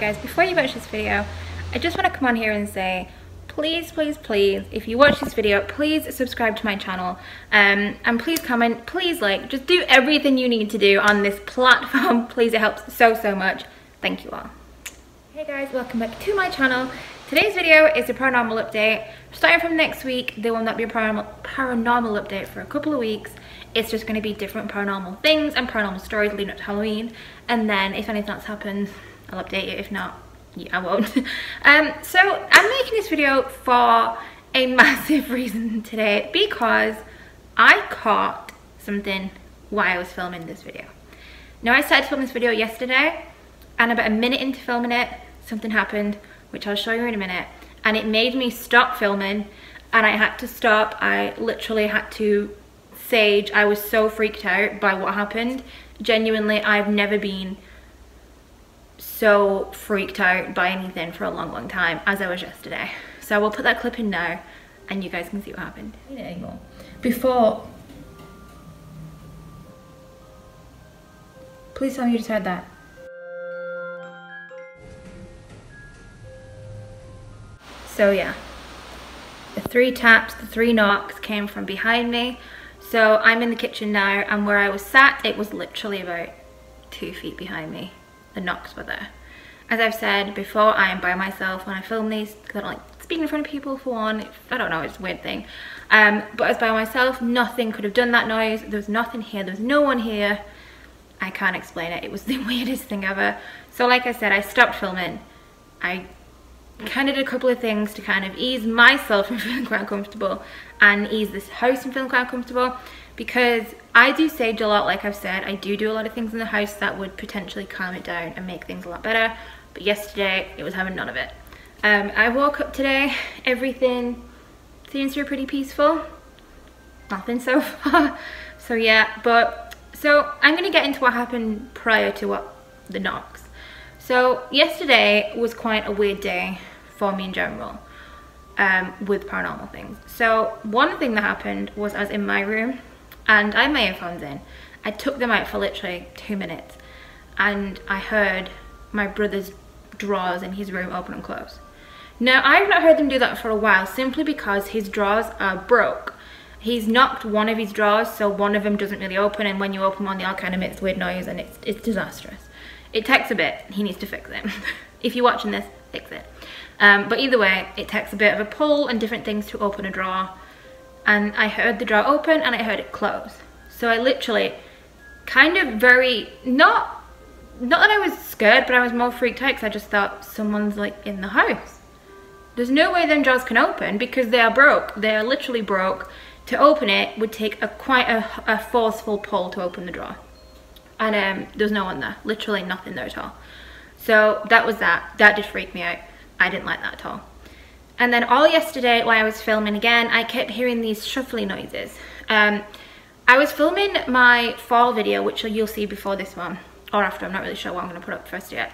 guys, before you watch this video, I just want to come on here and say, please, please, please, if you watch this video, please subscribe to my channel. Um, and please comment, please like, just do everything you need to do on this platform. Please, it helps so, so much. Thank you all. Hey guys, welcome back to my channel. Today's video is a paranormal update. Starting from next week, there will not be a paranormal, paranormal update for a couple of weeks. It's just going to be different paranormal things and paranormal stories leading up to Halloween. And then if anything else happens, I'll update you. If not, yeah, I won't. um, so I'm making this video for a massive reason today because I caught something while I was filming this video. Now I started filming this video yesterday and about a minute into filming it, something happened, which I'll show you in a minute, and it made me stop filming and I had to stop. I literally had to sage. I was so freaked out by what happened. Genuinely, I've never been so freaked out by anything for a long, long time as I was yesterday. So I will put that clip in now and you guys can see what happened. Anymore. Before, please tell me you just heard that. So yeah, the three taps, the three knocks came from behind me. So I'm in the kitchen now and where I was sat, it was literally about two feet behind me the knocks were there. As I've said before, I am by myself when I film these because I don't like speaking in front of people for one. I don't know, it's a weird thing. Um, but as by myself, nothing could have done that noise. There was nothing here, there was no one here. I can't explain it. It was the weirdest thing ever. So like I said, I stopped filming. I kind of did a couple of things to kind of ease myself from feeling quite uncomfortable and ease this house from feeling quite uncomfortable because I do sage a lot like I've said. I do do a lot of things in the house that would potentially calm it down and make things a lot better. But yesterday it was having none of it. Um, I woke up today everything seems to be pretty peaceful. Nothing so far. So yeah but so I'm gonna get into what happened prior to what the knocks. So yesterday was quite a weird day for me in general um, with paranormal things. So one thing that happened was I was in my room and I had my earphones in. I took them out for literally two minutes and I heard my brother's drawers in his room open and close. Now I've not heard them do that for a while simply because his drawers are broke. He's knocked one of his drawers so one of them doesn't really open and when you open one they all kind of make weird noise and it's, it's disastrous. It takes a bit, he needs to fix it. if you're watching this, fix it. Um, but either way, it takes a bit of a pull and different things to open a drawer. And I heard the drawer open and I heard it close. So I literally kind of very, not, not that I was scared, but I was more freaked out because I just thought someone's like in the house. There's no way them drawers can open because they are broke. They are literally broke. To open it would take a quite a, a forceful pull to open the drawer. And um, there's no one there, literally nothing there at all. So that was that. That did freak me out. I didn't like that at all. And then all yesterday while I was filming again, I kept hearing these shuffly noises. Um, I was filming my fall video, which you'll see before this one, or after, I'm not really sure what I'm gonna put up first yet.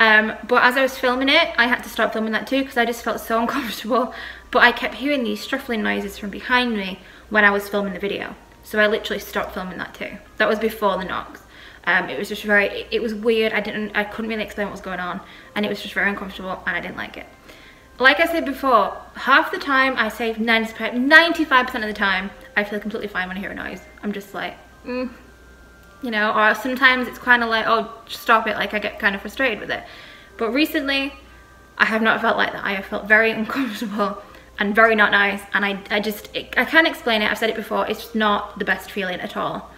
Um, but as I was filming it, I had to stop filming that too because I just felt so uncomfortable. But I kept hearing these shuffling noises from behind me when I was filming the video. So I literally stopped filming that too. That was before the knocks. Um, it was just very, it was weird. I didn't, I couldn't really explain what was going on and it was just very uncomfortable and I didn't like it. Like I said before, half the time I say 95% of the time, I feel completely fine when I hear a noise. I'm just like, mm, you know, or sometimes it's kind of like, oh, stop it, like I get kind of frustrated with it. But recently, I have not felt like that. I have felt very uncomfortable and very not nice and I, I just, it, I can't explain it, I've said it before, it's just not the best feeling at all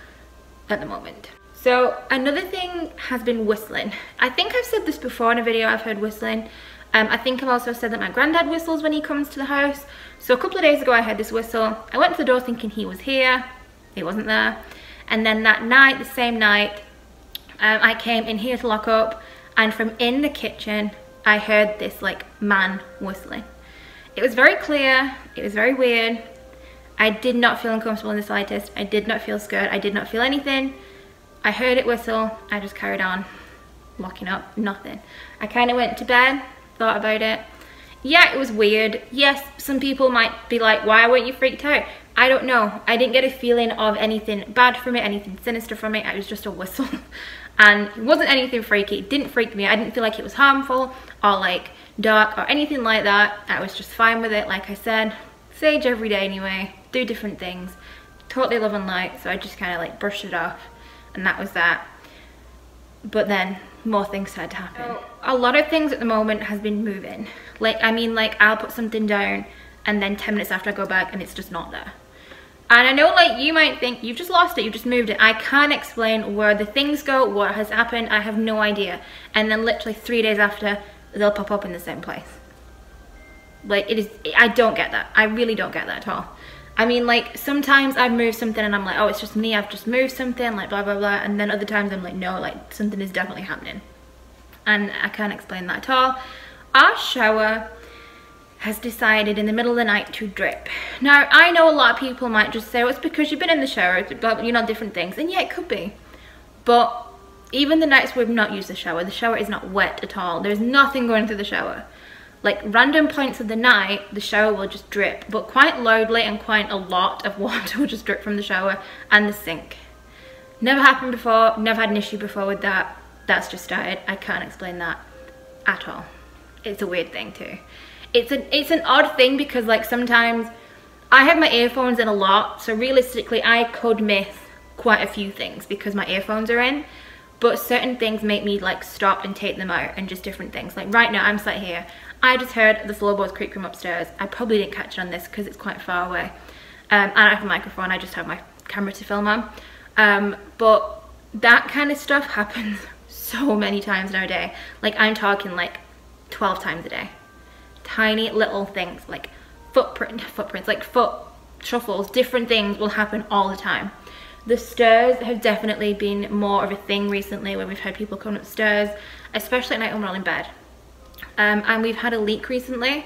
at the moment. So another thing has been whistling. I think I've said this before in a video I've heard whistling. Um, I think I've also said that my granddad whistles when he comes to the house. So a couple of days ago I heard this whistle. I went to the door thinking he was here. He wasn't there. And then that night, the same night, um, I came in here to lock up and from in the kitchen I heard this like man whistling. It was very clear, it was very weird. I did not feel uncomfortable in the slightest. I did not feel scared, I did not feel anything. I heard it whistle, I just carried on locking up, nothing. I kind of went to bed, thought about it. Yeah, it was weird. Yes, some people might be like, why weren't you freaked out? I don't know. I didn't get a feeling of anything bad from it, anything sinister from it. It was just a whistle. and it wasn't anything freaky it didn't freak me i didn't feel like it was harmful or like dark or anything like that i was just fine with it like i said sage every day anyway do different things totally love and light so i just kind of like brushed it off and that was that but then more things started to happen oh. a lot of things at the moment has been moving like i mean like i'll put something down and then 10 minutes after i go back and it's just not there and I know like you might think you've just lost it, you've just moved it. I can't explain where the things go, what has happened, I have no idea. And then literally three days after, they'll pop up in the same place. Like it is, I don't get that. I really don't get that at all. I mean like sometimes I've moved something and I'm like, oh it's just me, I've just moved something, like blah blah blah. And then other times I'm like, no, like something is definitely happening. And I can't explain that at all. Our shower has decided in the middle of the night to drip. Now, I know a lot of people might just say, well, it's because you've been in the shower, you know, different things. And yeah, it could be. But even the nights we've not used the shower, the shower is not wet at all. There's nothing going through the shower. Like random points of the night, the shower will just drip, but quite loudly and quite a lot of water will just drip from the shower and the sink. Never happened before, never had an issue before with that. That's just started. I can't explain that at all. It's a weird thing too it's an it's an odd thing because like sometimes I have my earphones in a lot so realistically I could miss quite a few things because my earphones are in but certain things make me like stop and take them out and just different things. Like right now I'm sat here. I just heard the floorboards creak from upstairs. I probably didn't catch it on this because it's quite far away. Um, I don't have a microphone. I just have my camera to film on. Um, but that kind of stuff happens so many times nowadays. Like I'm talking like 12 times a day. Tiny little things like footprint, footprints, like foot shuffles, different things will happen all the time. The stairs have definitely been more of a thing recently when we've had people come upstairs, especially at night when we're all in bed. Um, and we've had a leak recently.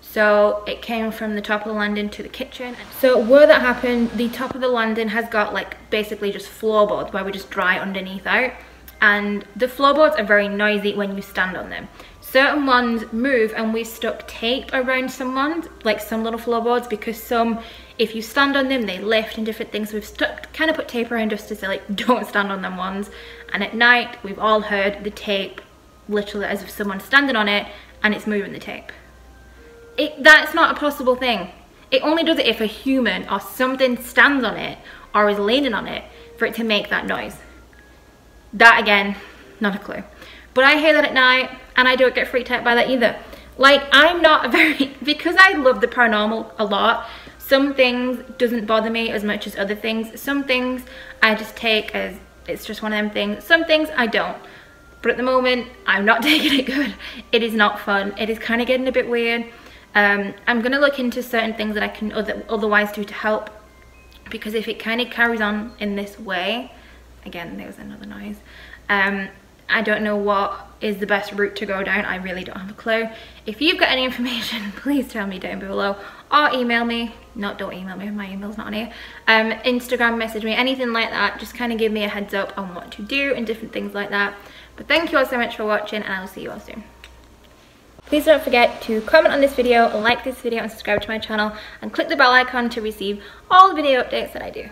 So it came from the top of the landing to the kitchen. So where that happened, the top of the landing has got like basically just floorboards where we just dry underneath out. And the floorboards are very noisy when you stand on them certain ones move and we stuck tape around some ones, like some little floorboards, because some, if you stand on them, they lift and different things. we've stuck, kind of put tape around just to say like, don't stand on them ones. And at night, we've all heard the tape, literally as if someone's standing on it and it's moving the tape. It, that's not a possible thing. It only does it if a human or something stands on it or is leaning on it for it to make that noise. That again, not a clue. But I hear that at night and I don't get freaked out by that either. Like I'm not very, because I love the paranormal a lot, some things doesn't bother me as much as other things. Some things I just take as it's just one of them things. Some things I don't. But at the moment, I'm not taking it good. It is not fun. It is kind of getting a bit weird. Um, I'm going to look into certain things that I can other, otherwise do to help. Because if it kind of carries on in this way, again, there was another noise. Um, I don't know what is the best route to go down. I really don't have a clue. If you've got any information, please tell me down below or email me. Not don't email me, my email's not on here. Um, Instagram message me, anything like that. Just kind of give me a heads up on what to do and different things like that. But thank you all so much for watching and I'll see you all soon. Please don't forget to comment on this video, like this video and subscribe to my channel and click the bell icon to receive all the video updates that I do.